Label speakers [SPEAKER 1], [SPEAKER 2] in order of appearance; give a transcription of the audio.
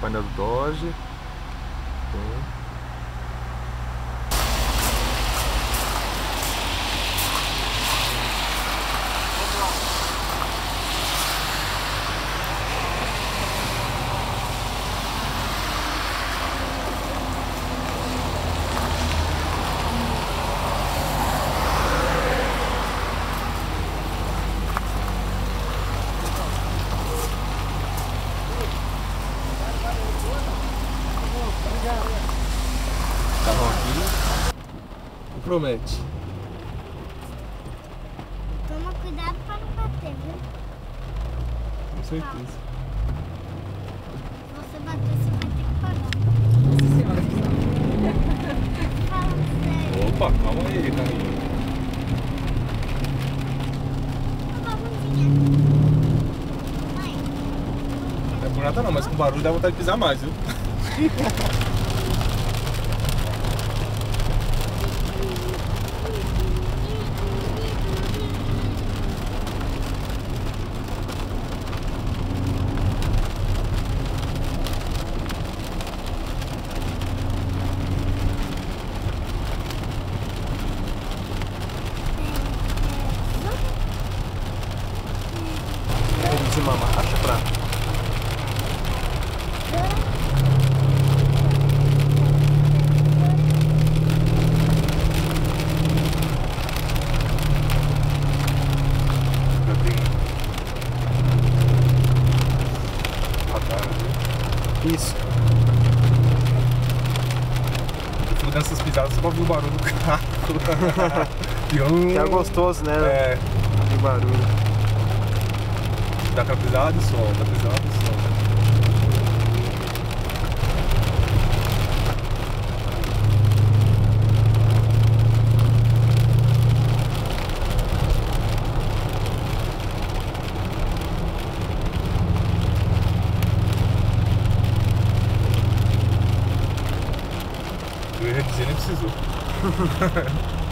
[SPEAKER 1] painel do Dodge. Tem. Promete.
[SPEAKER 2] Toma cuidado pra não bater, viu?
[SPEAKER 1] Com certeza.
[SPEAKER 2] Se você bater, você vai ter que pagar.
[SPEAKER 3] Nossa senhora, que.
[SPEAKER 1] Opa, calma aí.
[SPEAKER 2] Mãe,
[SPEAKER 1] Não é por nada não, mas com barulho dá vontade de pisar mais, viu? Vamos de uma marcha pra. Ali.
[SPEAKER 4] Isso.
[SPEAKER 1] Dando essas pisadas só pra ouvir o barulho do carro.
[SPEAKER 4] Que é gostoso, né?
[SPEAKER 1] É,
[SPEAKER 4] De barulho.
[SPEAKER 1] Dá pisada e solta, pisada e. Eu ia dizer, nem precisou.